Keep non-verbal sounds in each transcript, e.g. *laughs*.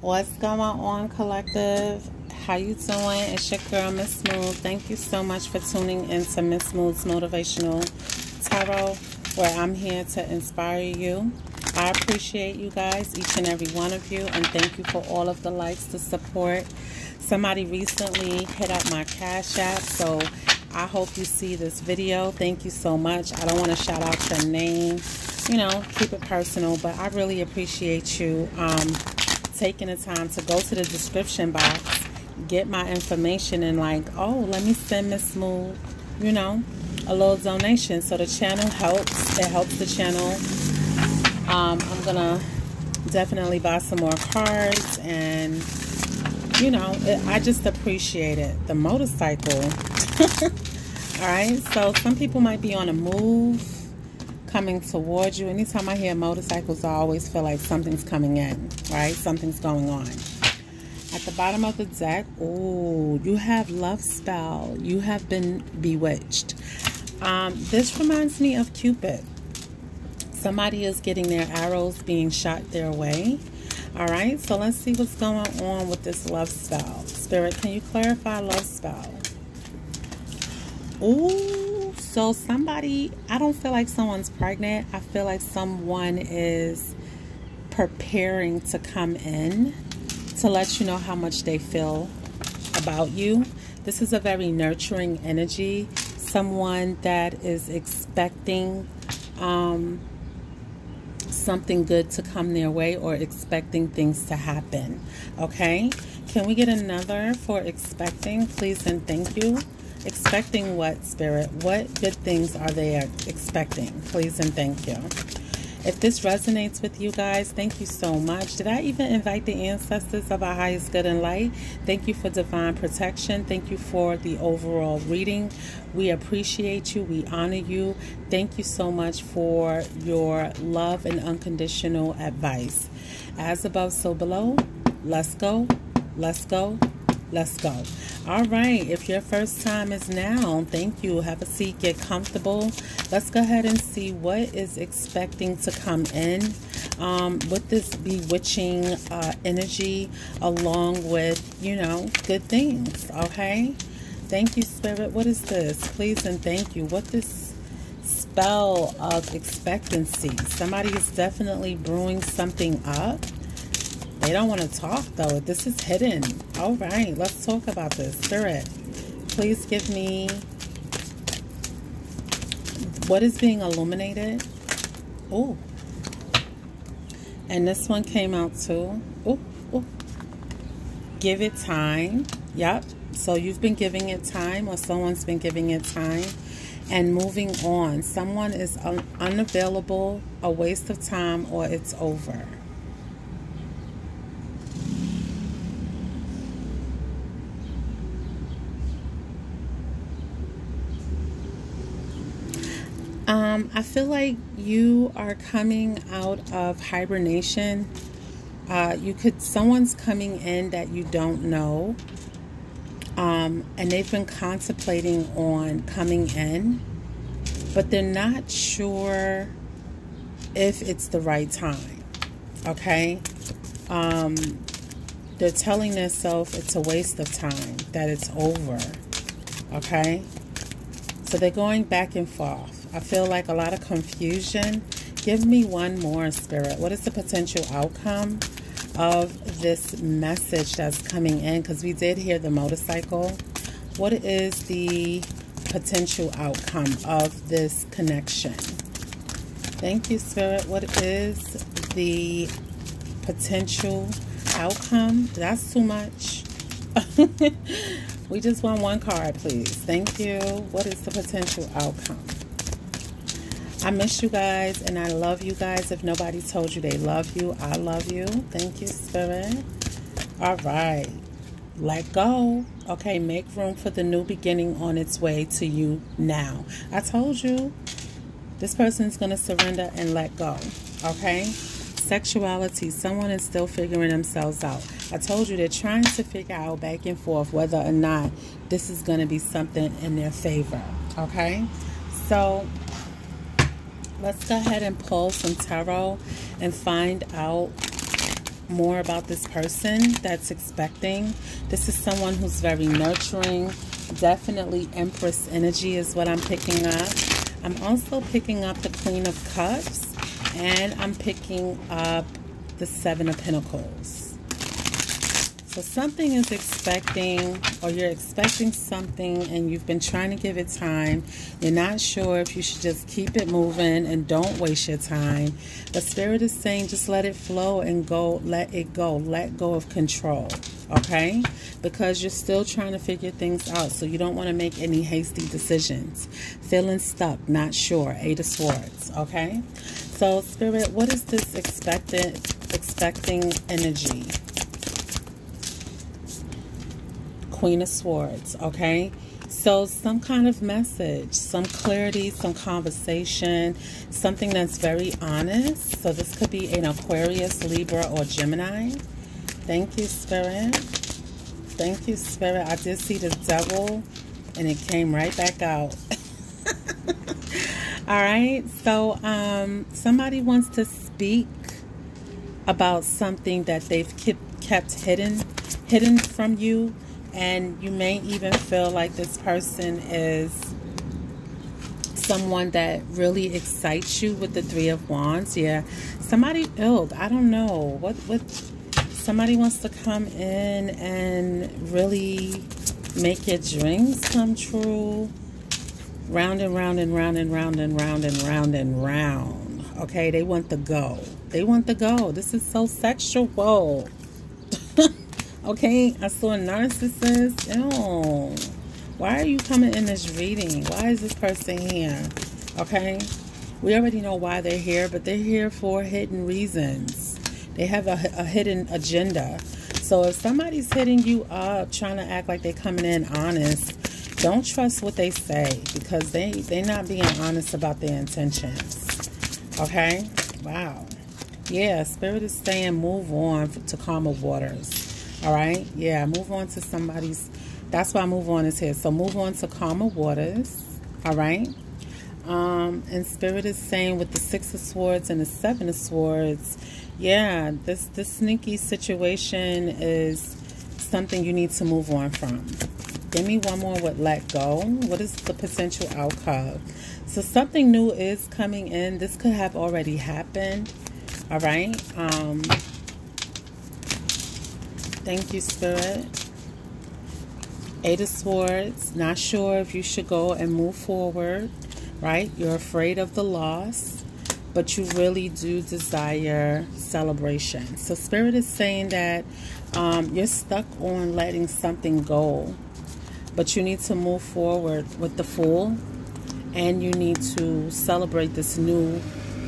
What's going on, collective? How you doing? It's your girl, Miss Mood. Thank you so much for tuning into Miss Mood's Motivational Tarot, where I'm here to inspire you. I appreciate you guys, each and every one of you, and thank you for all of the likes, the support. Somebody recently hit up my Cash App, so I hope you see this video. Thank you so much. I don't want to shout out your name, you know, keep it personal, but I really appreciate you. Um, taking the time to go to the description box, get my information, and like, oh, let me send Miss Mood, you know, a little donation. So the channel helps. It helps the channel. Um, I'm gonna definitely buy some more cards, and you know, it, I just appreciate it. The motorcycle. *laughs* All right. So some people might be on a move coming towards you. Anytime I hear motorcycles, I always feel like something's coming in, right? Something's going on. At the bottom of the deck, oh, you have love spell. You have been bewitched. Um, this reminds me of Cupid. Somebody is getting their arrows being shot their way. All right, so let's see what's going on with this love spell. Spirit, can you clarify love spell? Ooh, so somebody, I don't feel like someone's pregnant. I feel like someone is preparing to come in to let you know how much they feel about you. This is a very nurturing energy. Someone that is expecting um, something good to come their way or expecting things to happen. Okay? Can we get another for expecting, please and thank you? Expecting what, Spirit? What good things are they expecting? Please and thank you. If this resonates with you guys, thank you so much. Did I even invite the ancestors of our highest good and light? Thank you for divine protection. Thank you for the overall reading. We appreciate you. We honor you. Thank you so much for your love and unconditional advice. As above, so below. Let's go. Let's go. Let's go. All right. If your first time is now, thank you. Have a seat. Get comfortable. Let's go ahead and see what is expecting to come in um, with this bewitching uh, energy along with, you know, good things. Okay. Thank you, Spirit. What is this? Please and thank you. What this spell of expectancy? Somebody is definitely brewing something up they don't want to talk though. This is hidden. All right, let's talk about this. Spirit, please give me what is being illuminated. Oh, and this one came out too. Oh, oh. Give it time. Yep. So you've been giving it time, or someone's been giving it time and moving on. Someone is un unavailable, a waste of time, or it's over. Um, I feel like you are coming out of hibernation. Uh, you could, someone's coming in that you don't know. Um, and they've been contemplating on coming in, but they're not sure if it's the right time. Okay? Um, they're telling themselves it's a waste of time, that it's over. Okay? So they're going back and forth. I feel like a lot of confusion. Give me one more, Spirit. What is the potential outcome of this message that's coming in? Because we did hear the motorcycle. What is the potential outcome of this connection? Thank you, Spirit. What is the potential outcome? That's too much. *laughs* we just want one card, please. Thank you. What is the potential outcome? I miss you guys and I love you guys. If nobody told you they love you, I love you. Thank you, Spirit. All right. Let go. Okay, make room for the new beginning on its way to you now. I told you this person's going to surrender and let go. Okay? Sexuality. Someone is still figuring themselves out. I told you they're trying to figure out back and forth whether or not this is going to be something in their favor. Okay? So let's go ahead and pull some tarot and find out more about this person that's expecting. This is someone who's very nurturing. Definitely Empress energy is what I'm picking up. I'm also picking up the Queen of Cups and I'm picking up the Seven of Pentacles. So something is expecting, or you're expecting something and you've been trying to give it time. You're not sure if you should just keep it moving and don't waste your time. The Spirit is saying just let it flow and go, let it go, let go of control, okay? Because you're still trying to figure things out, so you don't want to make any hasty decisions. Feeling stuck, not sure, Eight of Swords, okay? So Spirit, what is this expected, expecting energy? Queen of Swords, okay? So some kind of message, some clarity, some conversation, something that's very honest. So this could be an Aquarius, Libra, or Gemini. Thank you, Spirit. Thank you, Spirit. I did see the devil, and it came right back out. *laughs* All right. So um, somebody wants to speak about something that they've kept, kept hidden, hidden from you and you may even feel like this person is someone that really excites you with the three of wands. Yeah somebody ill i don't know. What what somebody wants to come in and really make your dreams come true. Round and round and round and round and round and round and round. Okay they want the go. They want the go. This is so sexual Okay, I saw a narcissist. Ew. Why are you coming in this reading? Why is this person here? Okay, we already know why they're here, but they're here for hidden reasons. They have a, a hidden agenda. So if somebody's hitting you up, trying to act like they're coming in honest, don't trust what they say because they, they're not being honest about their intentions. Okay? Wow. Yeah, Spirit is saying move on to calmer waters. All right. Yeah. Move on to somebody's. That's why move on is here. So move on to calmer waters. All right. Um, and Spirit is saying with the Six of Swords and the Seven of Swords, yeah, this this sneaky situation is something you need to move on from. Give me one more with let go. What is the potential outcome? So something new is coming in. This could have already happened. All right. Um, Thank you, Spirit. Eight of Swords. Not sure if you should go and move forward, right? You're afraid of the loss, but you really do desire celebration. So Spirit is saying that um, you're stuck on letting something go, but you need to move forward with the Fool, and you need to celebrate this new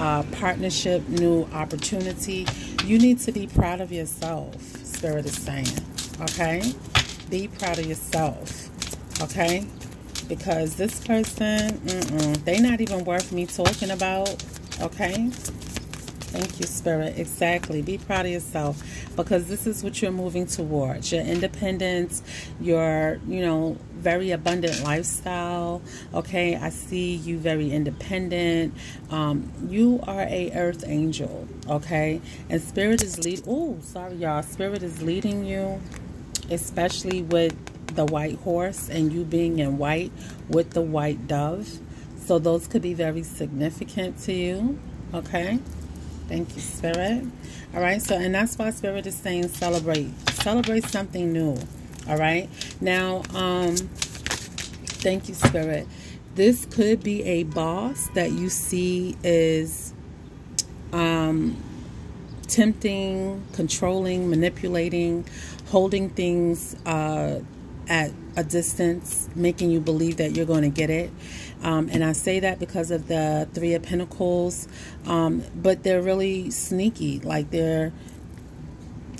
uh, partnership, new opportunity. You need to be proud of yourself Is saying. Okay? Be proud of yourself. Okay? Because this person, mm-mm, they not even worth me talking about. Okay? Thank you, Spirit. Exactly. Be proud of yourself because this is what you're moving towards. Your independence, your, you know, very abundant lifestyle. Okay, I see you very independent. Um, you are a earth angel. Okay, and spirit is lead. Oh, sorry, y'all. Spirit is leading you, especially with the white horse and you being in white with the white dove. So those could be very significant to you. Okay. Thank you, Spirit. All right, so, and that's why Spirit is saying celebrate. Celebrate something new. All right. Now, um, thank you, Spirit. This could be a boss that you see is um, tempting, controlling, manipulating, holding things uh, at a distance, making you believe that you're going to get it. Um, and I say that because of the Three of Pentacles, um, but they're really sneaky. Like they're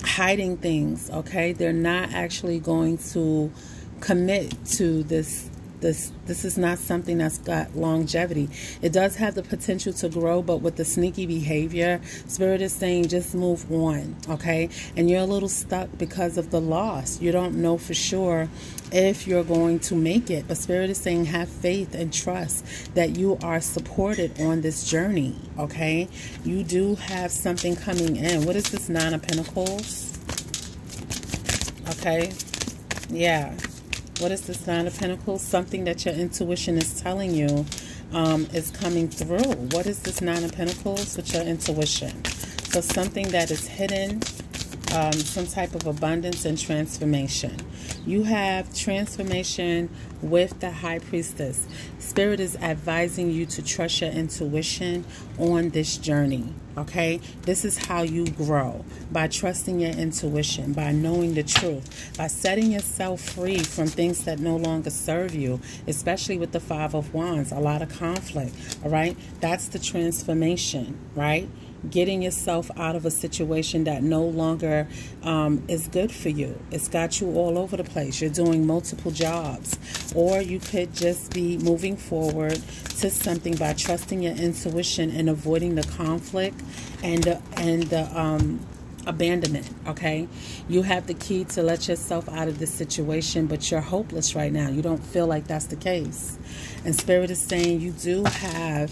hiding things, okay? They're not actually going to commit to this This this is not something that's got longevity. It does have the potential to grow, but with the sneaky behavior, spirit is saying just move on, okay? And you're a little stuck because of the loss. You don't know for sure if you're going to make it. But spirit is saying have faith and trust that you are supported on this journey, okay? You do have something coming in. What is this nine of pentacles? Okay. Yeah. What is this Nine of Pentacles? Something that your intuition is telling you um, is coming through. What is this Nine of Pentacles with your intuition? So something that is hidden, um, some type of abundance and transformation. You have transformation with the High Priestess. Spirit is advising you to trust your intuition on this journey. Okay, this is how you grow by trusting your intuition, by knowing the truth, by setting yourself free from things that no longer serve you, especially with the Five of Wands, a lot of conflict. All right, that's the transformation, right? Getting yourself out of a situation that no longer um, is good for you. It's got you all over the place. You're doing multiple jobs. Or you could just be moving forward to something by trusting your intuition and avoiding the conflict and the, and the um, abandonment, okay? You have the key to let yourself out of this situation, but you're hopeless right now. You don't feel like that's the case. And Spirit is saying you do have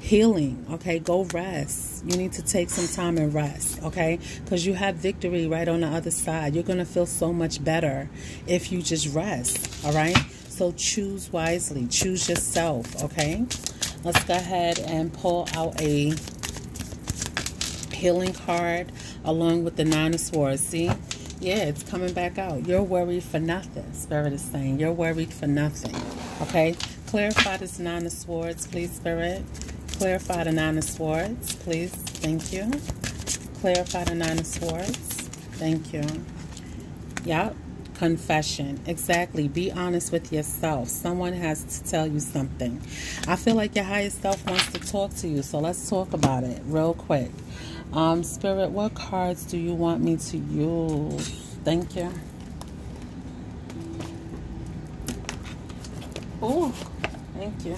healing, okay? Go rest. You need to take some time and rest, okay? Because you have victory right on the other side. You're going to feel so much better if you just rest, all right? So choose wisely. Choose yourself, okay? Let's go ahead and pull out a healing card along with the Nine of Swords. See? Yeah, it's coming back out. You're worried for nothing, Spirit is saying. You're worried for nothing, okay? Clarify this Nine of Swords, please, Spirit. Clarify the Nine of Swords, please. Thank you. Clarify the Nine of Swords. Thank you. Yep. Confession. Exactly. Be honest with yourself. Someone has to tell you something. I feel like your higher self wants to talk to you, so let's talk about it real quick. Um, Spirit, what cards do you want me to use? Thank you. Oh, thank you.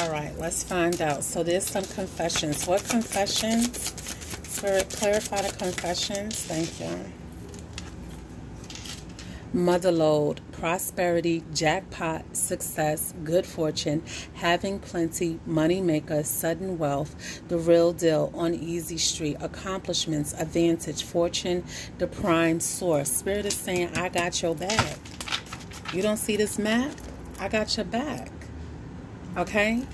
All right, let's find out. So there's some confessions. What confessions? Spirit, clarify the confessions. Thank you. Motherload, prosperity, jackpot, success, good fortune, having plenty, money maker, sudden wealth, the real deal on Easy Street, accomplishments, advantage, fortune, the prime source. Spirit is saying, I got your back. You don't see this map? I got your back. Okay?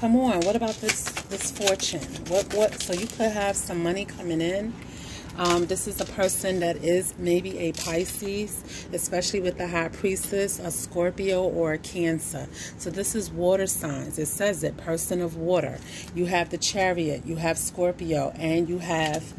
Come on. What about this this fortune? What what so you could have some money coming in. Um, this is a person that is maybe a Pisces, especially with the High Priestess, a Scorpio, or a Cancer. So this is water signs. It says it, person of water. You have the Chariot, you have Scorpio, and you have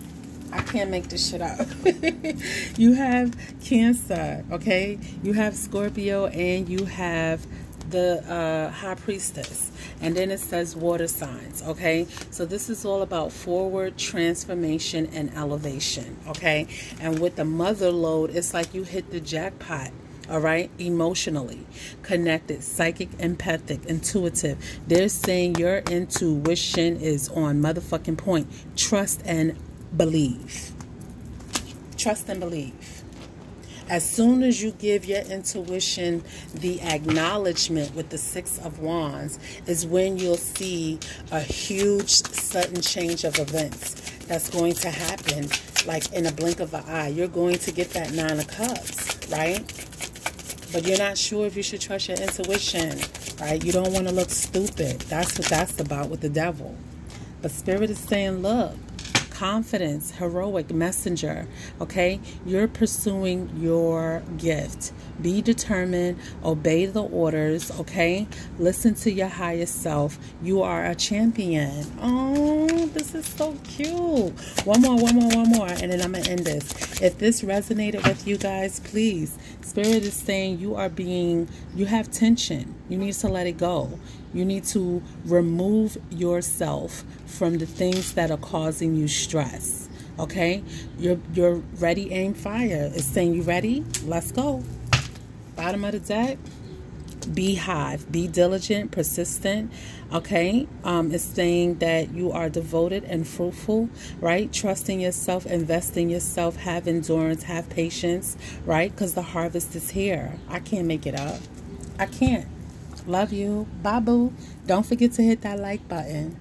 I can't make this shit up. *laughs* you have Cancer, okay? You have Scorpio and you have the uh, high priestess. And then it says water signs okay? So this is all about forward transformation and elevation okay? And with the mother load it's like you hit the jackpot all right? Emotionally connected psychic empathic intuitive. They're saying your intuition is on motherfucking point. Trust and believe. Trust and believe as soon as you give your intuition the acknowledgement with the Six of Wands, is when you'll see a huge sudden change of events that's going to happen like in a blink of an eye. You're going to get that Nine of Cups, right? But you're not sure if you should trust your intuition, right? You don't want to look stupid. That's what that's about with the devil. But Spirit is saying, look, confidence, heroic messenger. Okay, you're pursuing your gift. Be determined, obey the orders. Okay, listen to your highest self. You are a champion. Oh, this is so cute. One more, one more, one more, and then I'm gonna end this. If this resonated with you guys, please. Spirit is saying you are being, you have tension. You need to let it go. You need to remove yourself from the things that are causing you stress. Okay? You're you're ready, aim, fire. It's saying you ready? Let's go. Bottom of the deck. Beehive. Be diligent, persistent. Okay. Um, it's saying that you are devoted and fruitful, right? Trusting yourself, investing yourself, have endurance, have patience, right? Because the harvest is here. I can't make it up. I can't. Love you. Bye, boo. Don't forget to hit that like button.